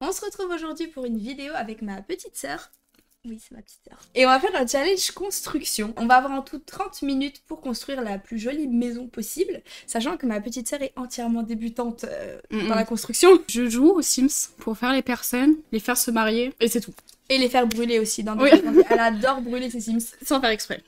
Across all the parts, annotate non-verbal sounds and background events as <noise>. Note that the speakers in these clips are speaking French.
On se retrouve aujourd'hui pour une vidéo avec ma petite sœur. Oui, c'est ma petite sœur. Et on va faire un challenge construction. On va avoir en tout 30 minutes pour construire la plus jolie maison possible, sachant que ma petite sœur est entièrement débutante euh, Mm, dans la construction. Je joue aux Sims pour faire les personnes, les faire se marier, et c'est tout. Et les faire brûler aussi dans Oui. Elle adore brûler ses Sims. Sans faire exprès.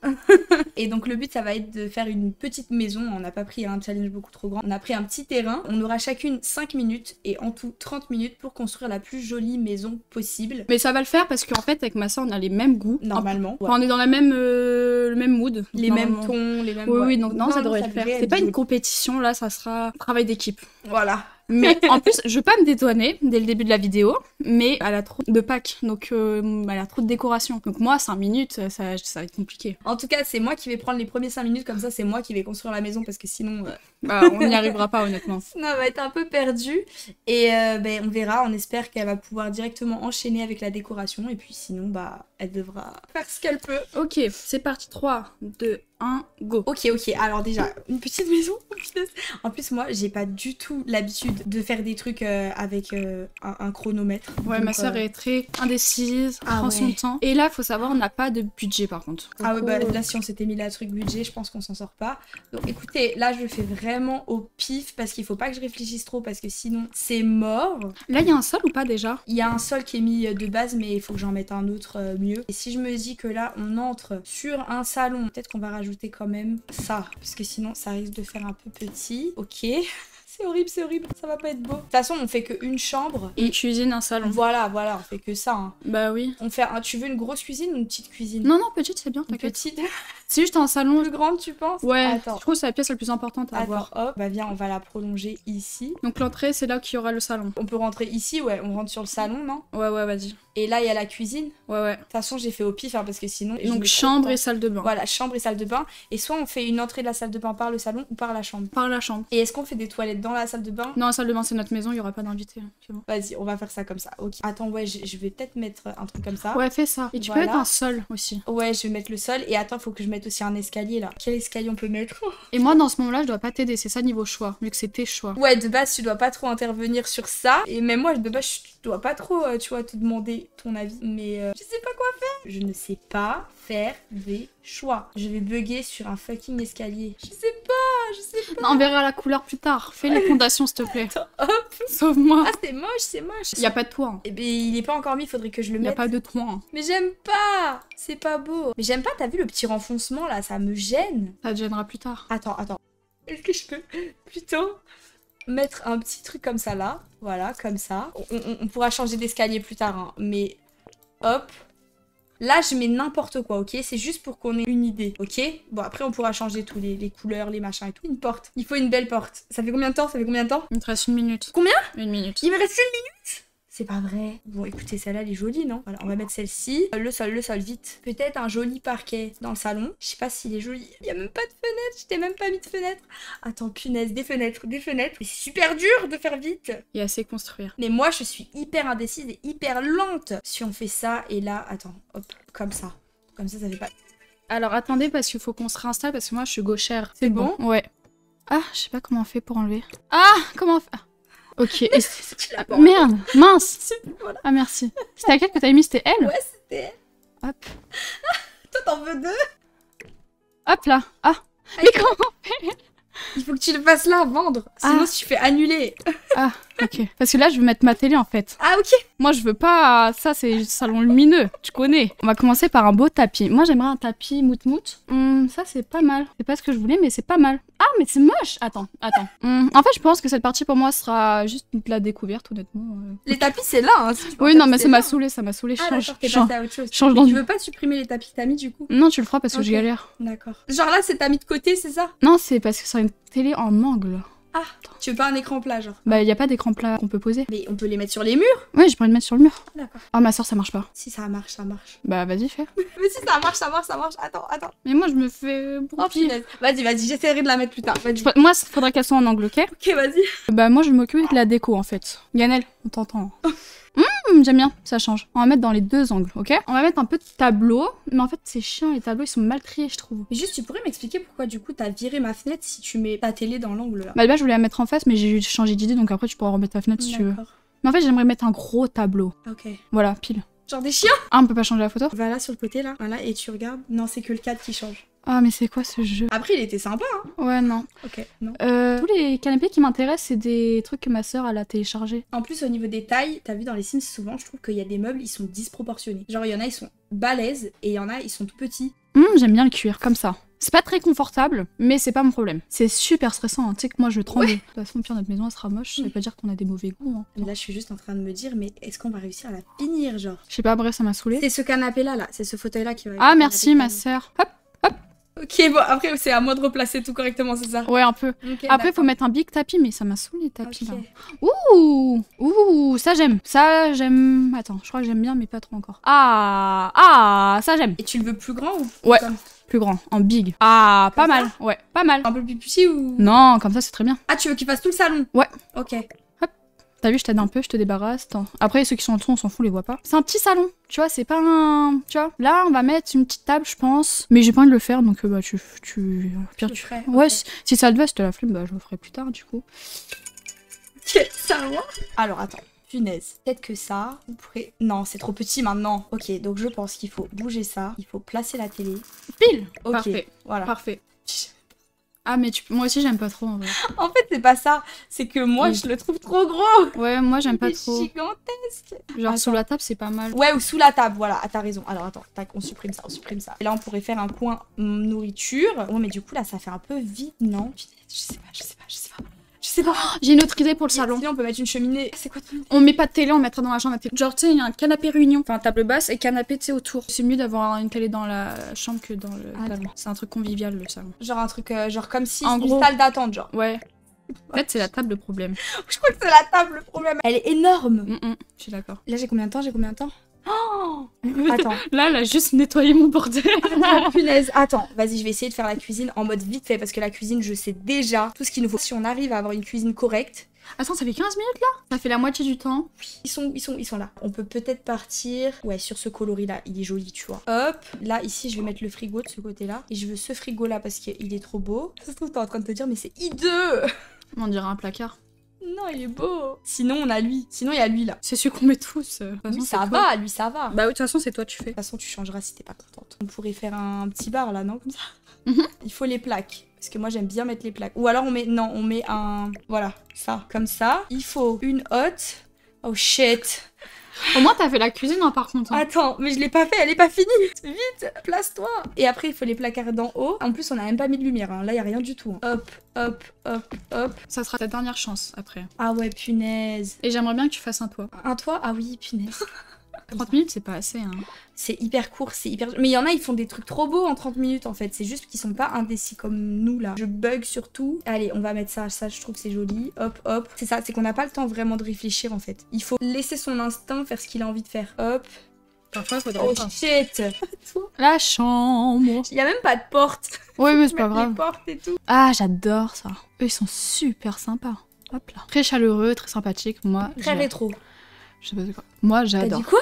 Et donc le but ça va être de faire une petite maison. On n'a pas pris un challenge beaucoup trop grand. On a pris un petit terrain. On aura chacune 5 minutes et en tout 30 minutes pour construire la plus jolie maison possible. Mais ça va le faire parce qu'en fait, avec ma soeur, on a les mêmes goûts. Normalement. Enfin, on est dans la même, euh, le même mood. Les mêmes tons, les mêmes. Oui, ouais. oui, donc non, ça devrait le faire. C'est pas une compétition, là, ça sera un travail d'équipe. Voilà. Mais <laughs> en plus, je veux pas me dédouaner dès le début de la vidéo, mais elle a trop de packs, donc euh, elle a trop de décoration. Donc moi, 5 minutes, ça, ça va être compliqué. En tout cas, c'est moi qui vais prendre les premiers 5 minutes, comme ça, c'est moi qui vais construire la maison parce que sinon, euh, Bah, on n'y arrivera pas, honnêtement. <laughs> sinon, elle va être un peu perdue. Et euh, ben, on verra, on espère qu'elle va pouvoir directement enchaîner avec la décoration. Et puis sinon, bah, elle devra faire ce qu'elle peut. Ok, c'est parti. 3, 2, 1, go. Ok, ok, alors déjà, une petite maison. <laughs> oh. En plus, moi, j'ai pas du tout l'habitude de faire des trucs euh, avec euh, un, un chronomètre. Ouais, Donc, ma soeur euh, est très indécise, Ah prend son temps. Et là, faut savoir, on n'a pas de budget par contre. Ah ouais, bah Donc, là, si on s'était mis là, truc budget, je pense qu'on s'en sort pas. Donc écoutez, là, je le fais vraiment au pif parce qu'il faut pas que je réfléchisse trop parce que sinon, c'est mort. Là, il y a un sol ou pas déjà? Il y a un sol qui est mis de base, mais il faut que j'en mette un autre mieux. Et si je me dis que là, on entre sur un salon, peut-être qu'on va rajouter quand même ça, parce que sinon, ça risque de faire un peu petit. Ok. C'est horrible, c'est horrible, ça va pas être beau. De toute façon, on fait qu'une chambre. Une cuisine, un salon. Voilà, voilà, on fait que ça. hein. Bah oui. On fait un... Tu veux une grosse cuisine ou une petite cuisine? Non, non, petite, c'est bien, Une t'inquiète. petite <laughs> C'est juste un salon. plus grande, tu penses? Ouais, Attends. je trouve que c'est la pièce la plus importante à Attends, avoir. hop, bah viens, on va la prolonger ici. Donc l'entrée, c'est là qu'il y aura le salon. On peut rentrer ici, ouais, on rentre sur le salon, non? Ouais, ouais, vas-y. Et là, il y a la cuisine? De Ouais, ouais. toute façon, j'ai fait au pif, hein, parce que sinon... Donc de chambre et salle de bain. Voilà, chambre et salle de bain. Et soit on fait une entrée de la salle de bain par le salon ou par la chambre. Par la chambre. Et est-ce qu'on fait des toilettes dans la salle de bain Non, la salle de bain, c'est notre maison, il y aura pas d'invité. hein, bon. Vas-y, on va faire ça comme ça. Ok. Attends, ouais, je, vais peut-être mettre un truc comme ça. Ouais, fais ça. Et tu Voilà. peux mettre un sol aussi. Ouais, je vais mettre le sol. Et attends, faut que je mette aussi un escalier là. Quel escalier on peut mettre? <laughs> Et moi, dans ce moment-là, je dois pas t'aider. C'est ça niveau choix, vu que c'est tes choix. Ouais, de base, tu dois pas trop intervenir sur ça. Et même moi, de base, je dois pas trop, euh, tu vois, te demander ton avis. Mais euh, je sais pas quoi faire. Je ne sais pas faire des choix. Je vais bugger sur un fucking escalier. Je sais pas, je sais pas. On verra la couleur plus tard. Fais les fondations, s'il te plaît. <laughs> Attends, hop. Sauve-moi. Ah, c'est moche, c'est moche. Il y a pas de toit. hein. Eh ben, il est pas encore mis, faudrait que je le Il y a mette. pas de toit. hein. Mais j'aime pas. C'est pas beau. Mais j'aime pas, t'as vu le petit renfoncement là, ça me gêne. Ça te gênera plus tard. Attends, attends. Est-ce que je peux plutôt mettre un petit truc comme ça là? Voilà, comme ça. On, on- on pourra changer d'escalier plus tard, hein, mais hop. Là, je mets n'importe quoi, ok? C'est juste pour qu'on ait une idée, ok? Bon, après, on pourra changer tous les, les couleurs, les machins et tout. Une porte. Il faut une belle porte. Ça fait combien de temps? Ça fait combien de temps? Il te reste une minute. Combien? Une minute. Il me reste une minute? C'est pas vrai. Bon, écoutez, celle-là, elle est jolie, non? Voilà, on va mettre celle-ci. Euh, Le sol, le sol, vite. Peut-être un joli parquet dans le salon. Je sais pas s'il est joli. Il y a même pas de fenêtre. Je t'ai même pas mis de fenêtre. Attends, punaise, des fenêtres, des fenêtres. C'est super dur de faire vite. Il y a assez construire. Mais moi, je suis hyper indécise et hyper lente. Si on fait ça et là, attends, hop, comme ça. Comme ça, ça fait pas. Alors attendez, parce qu'il faut qu'on se réinstalle, parce que moi, je suis gauchère. C'est bon? Ouais. Ah, je sais pas comment on fait pour enlever. Ah, comment on fait? Ah. Ok. <laughs> et pas. Merde, mince. <laughs> Voilà. Ah merci. C'était laquelle que t'avais mis C'était elle Ouais, c'était. Hop. <laughs> Toi, t'en veux deux Hop là. Ah. Ah, Mais comment Il faut que tu le fasses là, vendre. Sinon, Ah. si tu fais annuler. Ah, ok. Parce que là, je veux mettre ma télé en fait. Ah, ok. Moi, je veux pas. Ça, c'est salon lumineux. Tu connais. On va commencer par un beau tapis. Moi, j'aimerais un tapis mout-mout. Hum, ça, c'est pas mal. C'est pas ce que je voulais, mais c'est pas mal. Ah, mais c'est moche. Attends, attends. Hum, en fait, je pense que cette partie pour moi sera juste de la découverte, honnêtement. euh. Les tapis, c'est là. Hein, si Oui, non, mais c'est ça m'a saoulé, ça m'a saoulé. Ah, Change, change. à autre chose. change Mais dans- tu veux pas supprimer les tapis que t'as mis du coup? Non, tu le feras parce que je galère. D'accord. Genre là, c'est t'as mis de côté, c'est ça? Non, c'est parce que c'est une télé en angle. Tu veux pas un écran plat, genre Bah, y a pas d'écran plat qu'on peut poser. Mais on peut les mettre sur les murs Ouais, j'ai pas envie de mettre sur le mur. D'accord. Ah, ma soeur, ça marche pas. Si ça marche, ça marche. Bah, vas-y, fais. <laughs> Mais si ça marche, ça marche, ça marche. Attends, attends. Mais moi, je me fais. Oh punaise. Vas-y, vas-y, j'essaierai de la mettre plus tard. Moi, il faudrait qu'elle soit en angle, ok? Ok, vas-y. Bah moi je m'occupe de la déco en fait. Yanel, on t'entend. Hum, j'aime bien, ça change. On va mettre dans les deux angles, ok? On va mettre un peu de tableau, mais en fait c'est chiant, les tableaux ils sont mal triés je trouve. Mais juste, tu pourrais m'expliquer pourquoi du coup t'as viré ma fenêtre si tu mets ta télé dans l'angle là? Bah là je voulais la mettre en face, mais j'ai changé d'idée, donc après tu pourras remettre ta fenêtre si tu veux. Mais en fait, j'aimerais mettre un gros tableau. Ok. Voilà, pile. Genre des chiens? Ah, on peut pas changer la photo? Va là sur le côté là, voilà, et tu regardes. Non, c'est que le cadre qui change. Ah, mais c'est quoi ce jeu? Après, il était sympa, hein. Ouais, non. Ok, non. Euh, tous les canapés qui m'intéressent, c'est des trucs que ma sœur elle a téléchargés. En plus, au niveau des tailles, t'as vu dans les Sims souvent, je trouve qu'il y a des meubles, ils sont disproportionnés. Genre, il y en a, ils sont balèzes, et il y en a, ils sont tout petits. Hum, j'aime bien le cuir, comme ça. C'est pas très confortable, mais c'est pas mon problème. C'est super stressant, hein. tu sais que moi je tremble. De toute façon, pire notre maison elle sera moche, ça veut pas dire qu'on a des mauvais goûts. hein. Mais là, je suis juste en train de me dire, mais est-ce qu'on va réussir à la finir, genre? Je sais pas, bref, ça m'a saoulé. C'est ce canapé-là, là, c'est ce fauteuil-là qui va. Ah, merci ma sœur. Hop Ok, bon, après, c'est à moi de replacer tout correctement, c'est ça Ouais, un peu. Ok, Après, faut mettre un big tapis, mais ça m'a saoulé le tapis là. Ouh Ouh Ça j'aime. Ça j'aime. Attends, je crois que j'aime bien, mais pas trop encore. Ah Ah Ça j'aime. Et tu le veux plus grand ou Ouais. comme- Plus grand, en big. Ah, pas mal. Ouais, pas mal. Un peu plus petit ou Non, comme ça c'est très bien. Ah, tu veux qu'il fasse tout le salon Ouais. Ok. T'as vu, je t'aide un peu, je te débarrasse. Attends. Après, ceux qui sont en dessous, on s'en fout, on les voit pas. C'est un petit salon, tu vois, c'est pas un. Tu vois, là, on va mettre une petite table, je pense. Mais j'ai pas envie de le faire, donc euh, bah, tu. tu... Pire, Tu ferais, Ouais, si, si ça te va, si t'as la flemme, bah, je le ferai plus tard, du coup. Quel salon? Alors, attends. Punaise. Peut-être que ça. Non, c'est trop petit maintenant. Ok, donc je pense qu'il faut bouger ça. Il faut placer la télé. Pile Ok, Parfait. voilà. Parfait. Ah, mais tu... moi aussi, j'aime pas trop, en vrai. En fait, c'est pas ça. C'est que moi, Oui. je le trouve trop gros. Ouais, moi, j'aime pas trop. gigantesque. Genre, Attends. sous la table, c'est pas mal. Ouais, ou sous la table, voilà. Ah, t'as raison. Alors, attends, tac, on supprime ça, on supprime ça. Et là, on pourrait faire un coin nourriture. Oh, mais du coup, là, ça fait un peu vide, non? Je sais pas, je sais pas, je sais pas. <gasps> J'ai une autre idée pour le salon. On peut mettre une cheminée. C'est quoi ton On met pas de télé, on mettra dans la chambre à télé. Genre, tu sais, il y a un canapé réunion, enfin table basse et canapé, tu sais, autour. C'est mieux d'avoir une télé dans la chambre que dans le Ah, salon. C'est un truc convivial, le salon. Genre un truc, euh, genre comme si En c'était gros. une salle d'attente, genre. Ouais. <laughs> En fait, c'est la table le problème. Je crois que c'est la table le problème. Elle est énorme. Mm, mm, je suis d'accord. Là, j'ai combien de temps? J'ai combien de temps? Oh Attends. Là, elle a juste nettoyé mon bordel. Ah, punaise. Attends, vas-y, je vais essayer de faire la cuisine en mode vite fait parce que la cuisine, je sais déjà tout ce qu'il nous faut. Si on arrive à avoir une cuisine correcte, Attends, ça fait 15 minutes là? Ça fait la moitié du temps. ils sont, ils sont, ils sont là. On peut peut-être partir. Ouais, sur ce coloris là, il est joli, tu vois. Hop, là ici, je vais mettre le frigo de ce côté-là et je veux ce frigo là parce qu'il est trop beau. Ça se trouve, t'es en train de te dire, mais c'est hideux. On dirait un placard. Non, il est beau. Sinon, on a lui. Sinon, il y a lui là. C'est celui qu'on met tous. euh. Façon, Lui, ça va, lui, ça va. Bah oui, de toute façon, c'est toi, tu fais. De toute façon, tu changeras si t'es pas contente. On pourrait faire un petit bar là, non Comme ça. Mhm. Il faut les plaques. Parce que moi, j'aime bien mettre les plaques. Ou alors, on met. Non, on met un. Voilà, ça. Comme ça. Il faut une hotte. Oh shit. Au moins, t'as fait la cuisine, hein, par contre. hein. Attends, mais je l'ai pas fait, elle est pas finie. Vite, place-toi. Et après, il faut les placards d'en haut. En plus, on a même pas mis de lumière. hein. Là, y a rien du tout. hein. Hop, hop, hop, hop. Ça sera ta dernière chance après. Ah ouais, punaise. Et j'aimerais bien que tu fasses un toit. Un toit? Ah oui, punaise. <laughs> 30 minutes, c'est pas assez. Hein. C'est hyper court, c'est hyper. Mais il y en a, ils font des trucs trop beaux en 30 minutes en fait. C'est juste qu'ils sont pas indécis comme nous là. Je bug surtout. Allez, on va mettre ça, ça je trouve que c'est joli. Hop, hop. C'est ça, c'est qu'on n'a pas le temps vraiment de réfléchir en fait. Il faut laisser son instinct faire ce qu'il a envie de faire. Hop. Parfois, faudrait Oh pas. shit <laughs> La chambre. Il y a même pas de porte. Oui, mais c'est <laughs> pas grave. les portes et tout. Ah, j'adore ça. Eux, ils sont super sympas. Hop là. Très chaleureux, très sympathique. Moi, Très rétro. Je sais pas c'est quoi. Moi, T'as j'adore. dit quoi?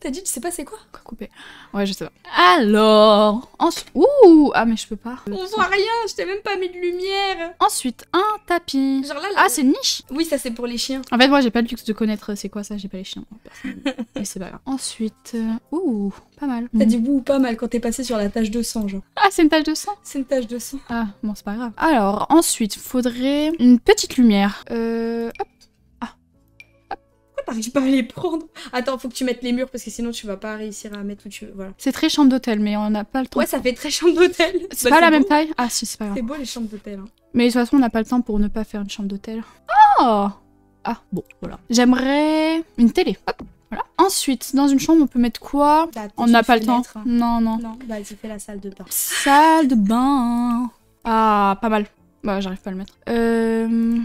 T'as dit, tu sais pas c'est quoi? Quoi couper? Ouais, je sais pas. Alors, ensuite. Ouh Ah, mais je peux pas. On voit rien, je t'ai même pas mis de lumière. Ensuite, un tapis. Genre là, là. Ah, c'est une niche? Oui, ça c'est pour les chiens. En fait, moi, j'ai pas le luxe de connaître c'est quoi ça, j'ai pas les chiens. <laughs> Mais c'est pas grave. Ensuite, euh, ouh, pas mal. T'as dit ouh, pas mal quand t'es passé sur la tâche de sang, genre. Ah, c'est une tache de sang? C'est une tâche de sang. Ah, bon, c'est pas grave. Alors, ensuite, faudrait une petite lumière. Euh, hop. T'arrives pas à les prendre Attends, faut que tu mettes les murs parce que sinon tu vas pas réussir à mettre où tu veux. Voilà. C'est très chambre d'hôtel, mais on n'a pas le temps. Ouais, ça fait très chambre d'hôtel. C'est Bah, pas la beau. même taille? Ah, si, c'est pas grave. C'est beau les chambres d'hôtel. Hein. Mais de toute façon, on n'a pas le temps pour ne pas faire une chambre d'hôtel. Oh Ah, bon, voilà. J'aimerais une télé. Hop, voilà. Ensuite, dans une chambre, on peut mettre quoi? Peut-être On n'a pas le temps. hein. Non, non. Non, vas-y, fais la salle de bain. Salle de bain. Ah, pas mal. Bah, j'arrive pas à le mettre. Euh...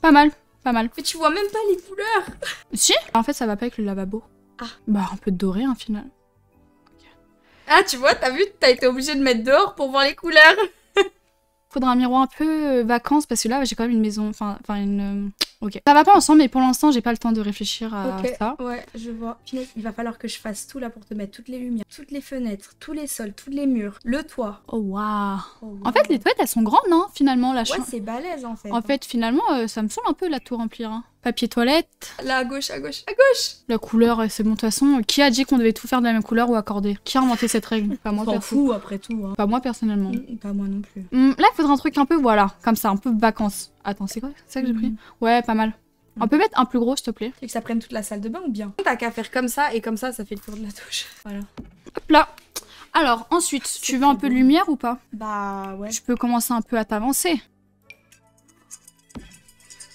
Pas mal, pas mal. Mais tu vois même pas les couleurs. Si En fait, ça va pas avec le lavabo. Ah. Bah, un peu doré, hein, final. Ah, tu vois, t'as vu, t'as été obligé de mettre dehors pour voir les couleurs. <laughs> Faudra un miroir un peu euh, vacances, parce que là, j'ai quand même une maison... Enfin, enfin une... Ok. Ça va pas ensemble, mais pour l'instant, j'ai pas le temps de réfléchir à ça. ouais, je vois. Il va falloir que je fasse tout là pour te mettre toutes les lumières, toutes les fenêtres, tous les sols, tous les murs, le toit. Oh waouh. Oh, En fait, les toilettes, elles sont grandes, non Finalement, la Ouais, chambre. c'est balèze en fait. En fait, finalement, euh, ça me saoule un peu la tout remplir. hein. Papier toilette, Là, à gauche, à gauche, à gauche. la couleur, euh, c'est bon. De toute façon, euh, qui a dit qu'on devait tout faire de la même couleur ou accorder? Qui a inventé cette règle? Pas moi, fout après tout. Hein. Pas moi, personnellement. Mm, Pas moi non plus. Hum, là, il faudrait un truc un peu, voilà, comme ça, un peu vacances. Attends, c'est quoi ça que j'ai pris Mhm. Ouais, pas mal. On Mhm. peut mettre un plus gros, s'il te plaît? Et que ça prenne toute la salle de bain ou bien? T'as qu'à faire comme ça et comme ça, ça fait le tour de la douche. <laughs> Voilà. Hop là. Alors, ensuite, tu veux un peu de lumière ou pas? Bah ouais. Je peux commencer un peu à t'avancer.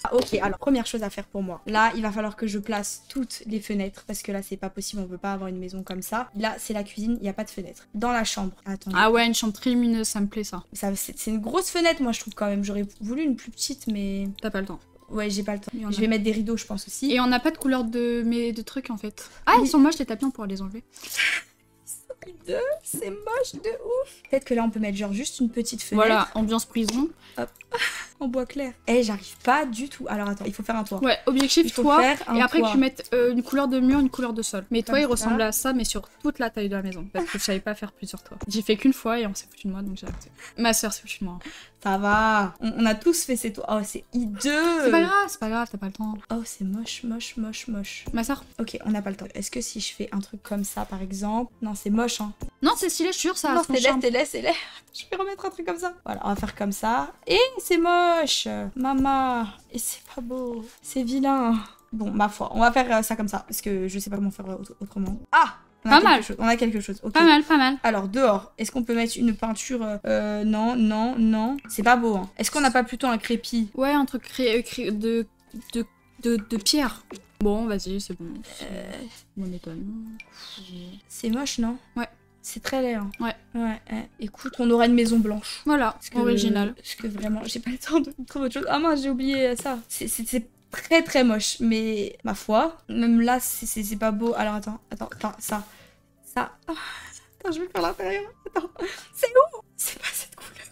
Ah, ok, alors première chose à faire pour moi. Là, il va falloir que je place toutes les fenêtres parce que là, c'est pas possible, on peut pas avoir une maison comme ça. Là, c'est la cuisine, il y a pas de fenêtre. Dans la chambre, attends. Ah ouais, une chambre très lumineuse, ça me plaît ça. Ça, c'est une grosse fenêtre, moi je trouve quand même. J'aurais voulu une plus petite, mais T'as pas le temps. ouais, j'ai pas le temps. Je a. vais mettre des rideaux, je pense aussi. Et on n'a pas de couleur de mes de trucs en fait. Ah, Oui. ils sont moches les tapis, on pourra les enlever. <laughs> Deux, c'est moche de ouf. Peut-être que là, on peut mettre genre juste une petite fenêtre Voilà, ambiance prison. En bois clair. Eh, j'arrive pas du tout. Alors attends, il faut faire un toit. Ouais, objectif Il faut toi. faire un Et après toit. que tu mettes euh, une couleur de mur, une couleur de sol. Mais toi, il ressemble à ça, mais sur toute la taille de la maison. Parce que je savais pas faire plusieurs toits. J'ai fait qu'une fois et on s'est foutu de moi, donc j'ai arrêté. Ma soeur s'est foutue de moi. Ça va. On, on a tous fait ces toits. Oh, c'est hideux. C'est pas grave, c'est pas grave, t'as pas le temps. Oh, c'est moche, moche, moche, moche. Ma soeur Ok, on n'a pas le temps. Est-ce que si je fais un truc comme ça, par exemple? Non, c'est moche, hein. Non, c'est stylé, je suis sûre, ça non, c'est laid, c'est laid, c'est laid. <laughs> Je vais remettre un truc comme ça. Voilà, on va faire comme ça. Et c'est moche. Maman. Et c'est pas beau. C'est vilain. Bon, ma foi, on va faire euh, ça comme ça. Parce que je sais pas comment faire autre- autrement. Ah on Pas mal. Chose. On a quelque chose. Pas mal, pas mal. Alors, dehors, est-ce qu'on peut mettre une peinture euh, euh, Non, non, non. C'est pas beau, hein. Est-ce qu'on n'a pas plutôt un crépi? Ouais, un truc cré- cré- de, de, de, de pierre. Bon, vas-y, c'est bon. Euh, On m'étonne. C'est moche, non? Ouais. C'est très laid, hein. Ouais. Ouais, ouais. Écoute, on aura une maison blanche. Voilà, Parce que, original. Parce que vraiment, j'ai pas le temps de trouver autre chose. Ah mince, j'ai oublié ça. C'est- très très moche, mais ma foi, même là, c'est- pas beau. Alors attends, attends, attends, ça. Ça. Ah, attends, je vais faire l'intérieur. Attends. C'est où? C'est pas cette couleur.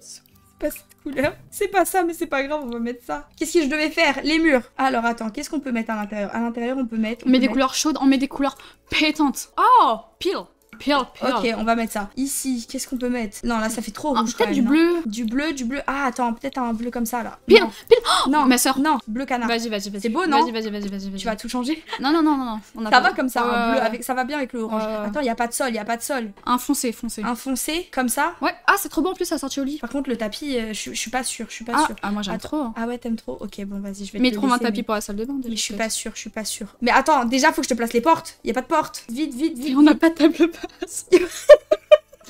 C'est pas cette couleur. C'est pas ça, mais c'est pas grave, on va mettre ça. Qu'est-ce que je devais faire? Les murs. Alors attends, qu'est-ce qu'on peut mettre à l'intérieur? À l'intérieur, on peut mettre. On met des mettre- couleurs chaudes, on met des couleurs pétantes. Oh, pile, pile, pile. Ok, on va mettre ça. Ici, qu'est-ce qu'on peut mettre? Non, là, ça fait trop Ah, rouge. Peut-être du bleu. Du bleu, du bleu. Ah, attends, peut-être un bleu comme ça là. Pile, Non. pile. Non, Ma soeur. non, bleu canard. Vas-y, vas-y, vas-y. C'est beau, non Vas-y, vas-y, vas-y, vas-y. Tu vas tout changer? Non, non, non, non. On a Ça pas- va comme ça, un bleu avec ça va bien avec le orange. Attends, il y a pas de sol, il y a pas de sol. Un foncé, foncé. Un foncé comme ça? Ouais. Ah, c'est trop bon en plus, ça sorti au lit. Par contre, le tapis, euh, je suis pas sûre, je suis pas Ah, sûre. ah, moi j'aime trop. Ah ouais, t'aimes trop? Ok, bon, vas-y, je vais Mais trouve un tapis mais- pour la salle de bain. déjà, Mais je suis pas sûre, je suis pas sûre. Mais attends, déjà, faut que je te place les portes. Il y a pas de porte. Vite, vite, vite. On n'a pas de table basse. <laughs>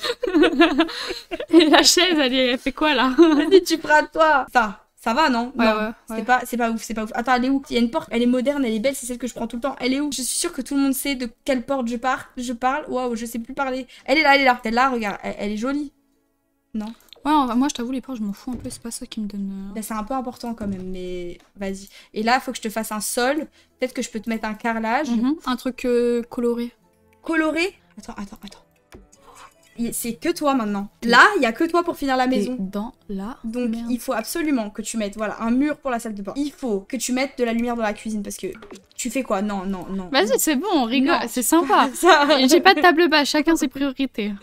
<laughs> Et la chaise, elle, est- elle fait quoi là? Vas-y, tu prends toi. Ça, ça va, non? Ouais, Non. ouais, C'est ouais. pas, c'est pas ouf, c'est pas ouf. Attends, elle est où? Il y a une porte, elle est moderne, elle est belle, c'est celle que je prends tout le temps. Elle est où? Je suis sûre que tout le monde sait de quelle porte je pars. Je parle. Waouh, je sais plus parler. Elle est là, elle est là. Elle est là, regarde, elle, elle est jolie. Ouais, on va- moi je t'avoue, les portes, je m'en fous un peu, c'est pas ça qui me donne. euh, Bah, c'est un peu important quand même, mais vas-y. Et là, faut que je te fasse un sol. Peut-être que je peux te mettre un carrelage mhm, Un truc euh, coloré. coloré? Attends, attends, attends. C'est que toi maintenant. Là, il y a que toi pour finir la maison. Dans la. Donc merde. il faut absolument que tu mettes voilà un mur pour la salle de bain. Il faut que tu mettes de la lumière dans la cuisine parce que tu fais quoi? Non, non, non. Vas-y, c'est bon, on rigole, c'est sympa. <laughs> J'ai pas de table basse, chacun ses priorités.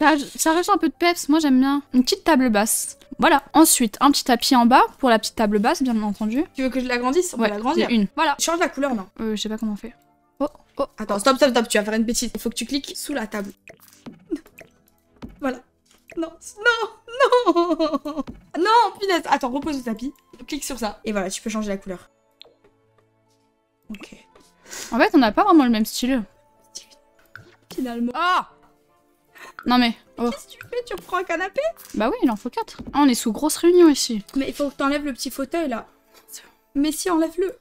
Ça, ça rajoute un peu de peps, moi j'aime bien. Une petite table basse. Voilà. Ensuite, un petit tapis en bas pour la petite table basse, bien entendu. Tu veux que je l'agrandisse? On Ouais, va l'agrandir. une. Voilà. Change la couleur, non? Euh, je sais pas comment on fait. Oh, oh. Attends, stop, stop, stop. Tu vas faire une bêtise. Il faut que tu cliques sous la table. Voilà. Non, non, non Non, punaise Attends, repose le tapis. Clique sur ça. Et voilà, tu peux changer la couleur. Ok. En fait, on n'a pas vraiment le même style. Finalement. Ah Non mais. Oh. Qu'est-ce que tu fais? Tu reprends un canapé? Bah oui, il en faut quatre. Ah, on est sous grosse réunion ici. Mais il faut que t'enlèves le petit fauteuil, là. Mais si, enlève-le.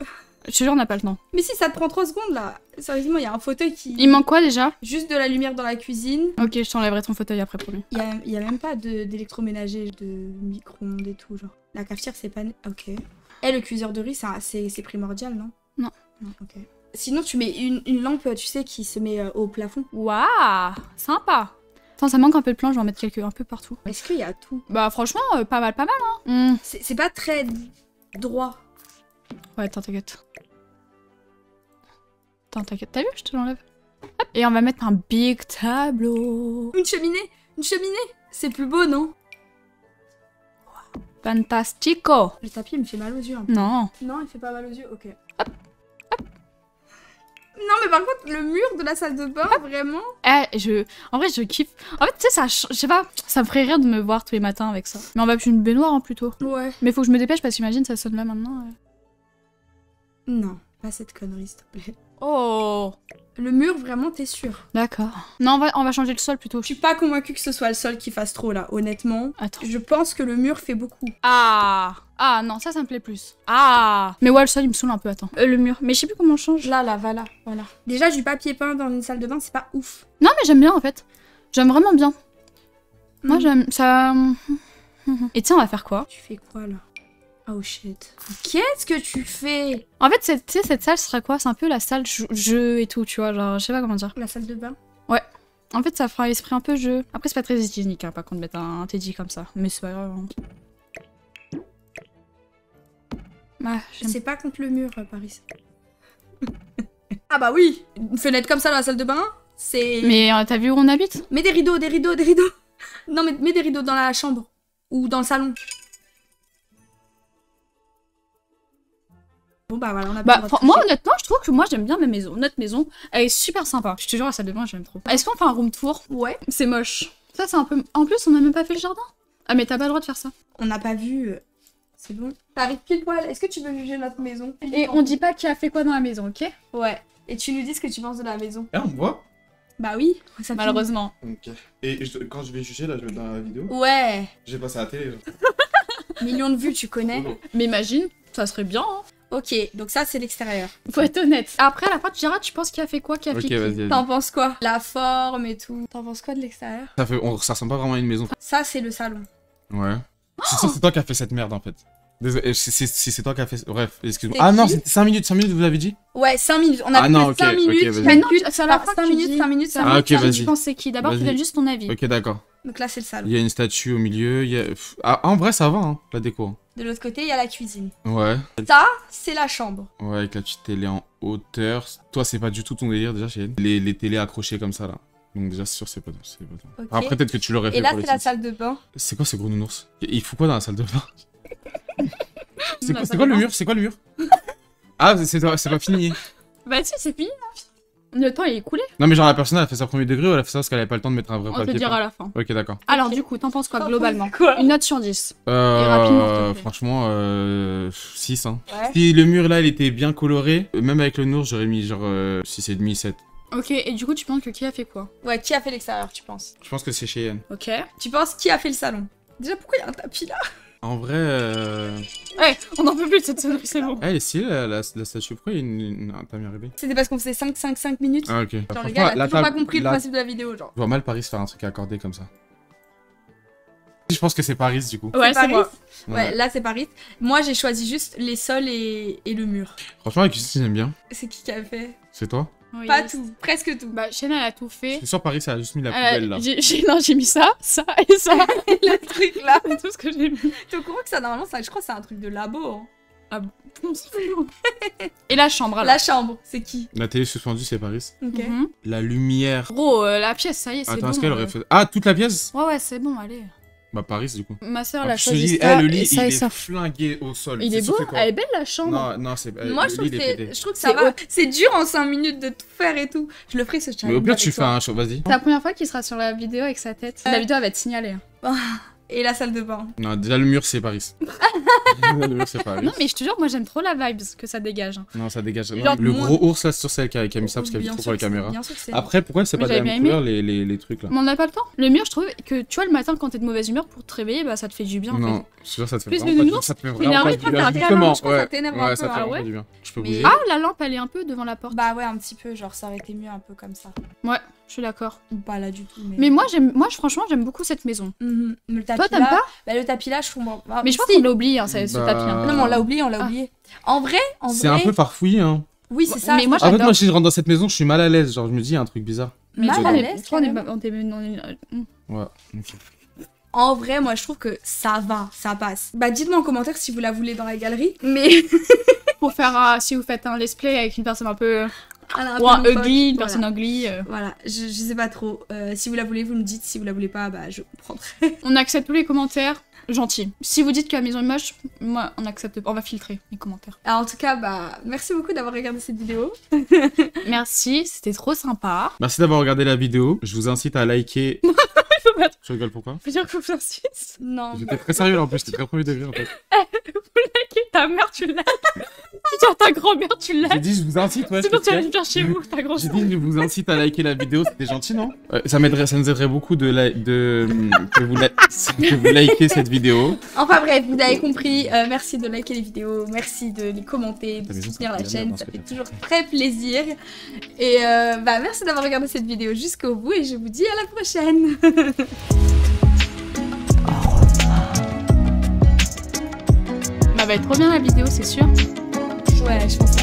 Je te jure, on n'a pas le temps. Mais si, ça te prend 3 secondes, là. Sérieusement, il y a un fauteuil qui... Il manque quoi déjà? Juste de la lumière dans la cuisine. Ok, je t'enlèverai ton fauteuil après pour lui. Il y a, il y a même pas de- d'électroménager, de, micro-ondes et tout, genre. La cafetière, c'est pas... Ok. Et le cuiseur de riz, c'est primordial, non? Non. Non, ok. Sinon, tu mets une, une lampe, tu sais, qui se met euh, au plafond. Waouh Sympa Attends, ça manque un peu de plan, je vais en mettre quelques un peu partout. Est-ce qu'il y a tout? Bah franchement, euh, pas mal, pas mal, hein. Hmm. C'est pas très droit. Ouais, attends, t'inquiète. Attends, t'inquiète. T'as vu Je te l'enlève. Hop. Et on va mettre un big tableau. Une cheminée Une cheminée C'est plus beau, non? Fantastico. Le tapis, il me fait mal aux yeux un peu. Non. Non, il fait pas mal aux yeux Ok. Hop. Non, mais par contre, le mur de la salle de bain, vraiment Eh, je... En vrai, je kiffe. En fait, tu sais, ça... Je sais pas, ça me ferait rire de me voir tous les matins avec ça. Mais on va plus une baignoire, hein, plutôt. Ouais. Mais faut que je me dépêche parce qu'imagine, ça sonne là maintenant. euh. Non, pas cette connerie, s'il te plaît. Oh Le mur, vraiment, t'es sûr? D'accord. Non, on va, on va changer le sol plutôt. Je suis pas convaincue que ce soit le sol qui fasse trop, là, honnêtement. Attends. Je pense que le mur fait beaucoup. Ah Ah, non, ça, ça me plaît plus. Ah Mais ouais, le sol, il me saoule un peu, attends. Euh, le mur. Mais je sais plus comment on change. Là, là, voilà, voilà. Déjà, du papier peint dans une salle de bain, c'est pas ouf. Non, mais j'aime bien, en fait. J'aime vraiment bien. Moi, Mm. j'aime... Ça... Et tiens, on va faire quoi? Tu fais quoi, là? Oh shit. Qu'est-ce que tu fais? En fait, cette, tu sais, cette salle serait quoi? C'est un peu la salle jeu, et tout, tu vois, genre, je sais pas comment dire. La salle de bain? En fait, ça fera esprit un peu jeu. Après, c'est pas très hygiénique, hein, par contre, mettre un, un teddy comme ça. Mais c'est pas grave. hein. Ah, C'est pas contre le mur, euh, Paris. <laughs> ah bah oui Une fenêtre comme ça dans la salle de bain, c'est... Mais euh, t'as vu où on habite? Mets des rideaux, des rideaux, des rideaux <laughs> Non, mais mets des rideaux dans la chambre. Ou dans le salon. Bon bah voilà, on a Bah, moi, honnêtement, je trouve que moi, j'aime bien ma maison. Notre maison, elle est super sympa. Je te jure, la salle de bain, j'aime trop. Est-ce qu'on fait un room tour? Ouais. C'est moche. Ça, c'est un peu. En plus, on a même pas fait le jardin. Ah, mais t'as pas le droit de faire ça. On n'a pas vu... euh, C'est bon. T'arrives pile poil. Est-ce que tu veux juger notre maison? Et on dit pas qui a fait quoi dans la maison, ok? Ouais. Et tu nous dis ce que tu penses de la maison. Ah, on me voit Bah oui. Ça. Malheureusement. Ok. Et je- quand je vais juger, là, je vais dans la vidéo? Ouais. J'ai passé à la télé. genre. <laughs> Millions de vues, tu connais. Mais imagine, ça serait bien. Hein. Ok, donc ça c'est l'extérieur. Faut être honnête. Après, à la fin, tu diras, tu penses qui a fait quoi, qui a Ok, vas-y. vas-y. T'en penses quoi? La forme et tout. T'en penses quoi de l'extérieur? Ça, fait, on, ça ressemble pas vraiment à une maison. Ça c'est le salon. Ouais. C'est ça, c'est toi qui as fait cette merde en fait. Désolé, si c'est si c'est toi qui as fait. Bref, excuse-moi. C'est Ah non, qui c'était 5 minutes, 5 minutes, vous l'avez dit? Ouais, 5 minutes. On a Ah non, ok, 5 ok, minutes. vas-y. Mais non, c'est à la fin que 5 tu minutes, dis. 5 minutes, C'est 5 à Ah, la ok, fin que vas-y. Tu penses c'est qui? D'abord, tu Vas-y. donnes juste ton avis. Ok, d'accord. Donc là c'est le salon. Il y a une statue au milieu. Il y a... Ah, en vrai, ça va, hein, la déco. De l'autre côté, il y a la cuisine. Ouais. Ça, c'est la chambre. Ouais, avec la petite télé en hauteur. Toi, c'est pas du tout ton délire déjà, chez les, les télés accrochées comme ça là. Donc, déjà, c'est sûr, c'est pas ton. c'est pas ton. Ok. Après, peut-être que tu l'aurais fait Et là c'est la salle de bain. C'est quoi ces gros nounours Il faut quoi dans la salle de bain? <laughs> C'est quoi, quoi le mur? C'est quoi le mur? Ah, c'est c'est pas fini. Bah, si, c'est fini. Le temps il est écoulé. Non, mais genre la personne elle a fait ça premier degré ou elle a fait ça parce qu'elle avait pas le temps de mettre un vrai On te papier dira à la fin. Ok, d'accord. Alors, du coup, t'en penses quoi globalement quoi Une note sur 10. Euh, rapidement, te plaît. franchement, euh, 6. Hein. Ouais. Si le mur là il était bien coloré, même avec le nour, j'aurais mis genre euh, 6,5, 7. Ok, et du coup, tu penses que qui a fait quoi Ouais, qui a fait l'extérieur, tu penses Je pense que c'est chez Yann. Ok. Tu penses qui a fait le salon? Déjà, pourquoi il y a un tapis là? En vrai, euh... Ouais, on en peut plus de cette sonnerie, c'est bon. elle est stylée la, la, la statue. Pourquoi il y a une. une... un tamis arrivé C'était parce qu'on faisait 5-5-5 minutes. Ah, ok. Genre, le Franchement, gars, il a la toujours pas compris le principe de la vidéo, genre. Je vois mal Paris faire un truc accordé comme ça. Je pense que c'est Paris du coup. Ouais, c'est. Ouais, là c'est Paris. Moi j'ai choisi juste les sols et, et le mur. Franchement, la cuisine, j'aime bien. C'est qui qui a fait? C'est toi? Oui. Pas tout, presque tout. Bah, Chanel a tout fait. suis sûr Paris, ça a juste mis la Euh, poubelle là. non, j'ai mis ça, ça et ça. <laughs> le truc là. c'est tout ce que j'ai mis. T'es au courant que ça normalement, ça, je crois que c'est un truc de labo. hein. <laughs> Et la chambre, alors. La chambre, c'est qui? La télé suspendue, c'est Paris. Ok. Mhm. La lumière. Gros, euh, la pièce, ça y est, c'est Attends, bon. est-ce qu'elle euh. aurait fait. Ah, toute la pièce? Ouais, ouais, c'est bon, allez. Bah, Paris du coup. Ma soeur En l'a choisi eh, le lit, et ça il est ça. flingué au sol. Il est beau, elle est belle la chambre. Non, non, c'est. euh, Moi le je trouve, que je trouve ça va. C'est dur en 5 minutes de tout faire et tout. Je le ferai ce challenge. Mais au pire, tu fais toi. un show, vas-y. C'est la première fois qu'il sera sur la vidéo avec sa tête. Ouais. La vidéo elle va être signalée. <laughs> Et la salle de bain. Non, déjà le mur, c'est Paris. <laughs> le mur, c'est Paris. Non, mais je te jure, moi j'aime trop la vibes que ça dégage. hein. Non, ça dégage. Le moi- gros ours là sur celle qui a, qui a mis ça parce qu'elle est Bien trop pour la caméra. Après, pourquoi c'est pas de la même bien couleur les, les, les trucs là? Mais on n'a pas le temps. Le mur, je trouve que tu vois, le matin quand t'es de mauvaise humeur pour te réveiller, bah ça te fait du bien en Non, fait. je suis sûr, ça te fait Plus vraiment pas Ça te fait vraiment pas du bien. Justement, ouais. Ouais, peu, ça fait ah vraiment du bien. Je peux Mais- bouger. Ah, la lampe elle est un peu devant la porte. Bah ouais, un petit peu, genre ça aurait été mieux un peu comme ça. Ouais, je suis d'accord. Ou pas là du tout. Mais, Mais moi, j'aime, moi je- franchement, j'aime beaucoup cette maison. Mhm. Le tapis Toi, t'aimes là- pas Bah le tapis là, je comprends pas. Mais je pense Si. qu'on l'a oublié, hein, ce ce Bah, tapis. hein. Non, mais on l'a oublié, on l'a Ah. oublié. En vrai, en C'est vrai. un peu farfouillé, hein. Oui, c'est ça. Mais moi, En fait, moi, si je rentre dans cette maison, je suis mal à l'aise. Genre, je me dis, il y a un truc bizarre. Mais Mal à l'aise, toi, on est- carrément. on est- on est- on est- Ouais. ok. En vrai, moi, je trouve que ça va, ça passe. Bah, dites-moi en commentaire si vous la voulez dans la galerie. Mais <laughs> Pour faire, un- si vous faites un let's play avec une personne un peu. Peu loufoque, ugly, une voilà. personne ugly. euh, Voilà, je, je sais pas trop. Euh, si vous la voulez, vous me dites. Si vous la voulez pas, bah, je prendrai. <laughs> On accepte tous les commentaires gentils. Si vous dites que la maison est moche, moi, on accepte pas. On va filtrer les commentaires. Alors, en tout cas, bah, merci beaucoup d'avoir regardé cette vidéo. <laughs> Merci, c'était trop sympa. Merci d'avoir regardé la vidéo. Je vous incite à liker. <laughs> Faut pas- Je rigole pourquoi? Faut dire que vous insiste. Non. J'étais très sérieux là en plus, j'étais très premier degré en fait. <laughs> Ta mère, tu l'as. Genre ta grand-mère, tu l'as. J'ai dit je vous incite, ouais. Sinon, je tu le faire chez vous, ta J'ai grand-mère. dit je vous incite à liker la vidéo, c'était gentil non? Ça m'aiderait, ça nous aiderait beaucoup de, la- de que, vous la- que vous likez cette vidéo. Enfin bref, vous avez compris. Euh, merci de liker les vidéos, merci de les commenter, de soutenir la chaîne, ça fait toujours très plaisir. Et euh, bah merci d'avoir regardé cette vidéo jusqu'au bout et je vous dis à la prochaine. <laughs> Bah, va être trop bien la vidéo, c'est sûr. ouais, je pense.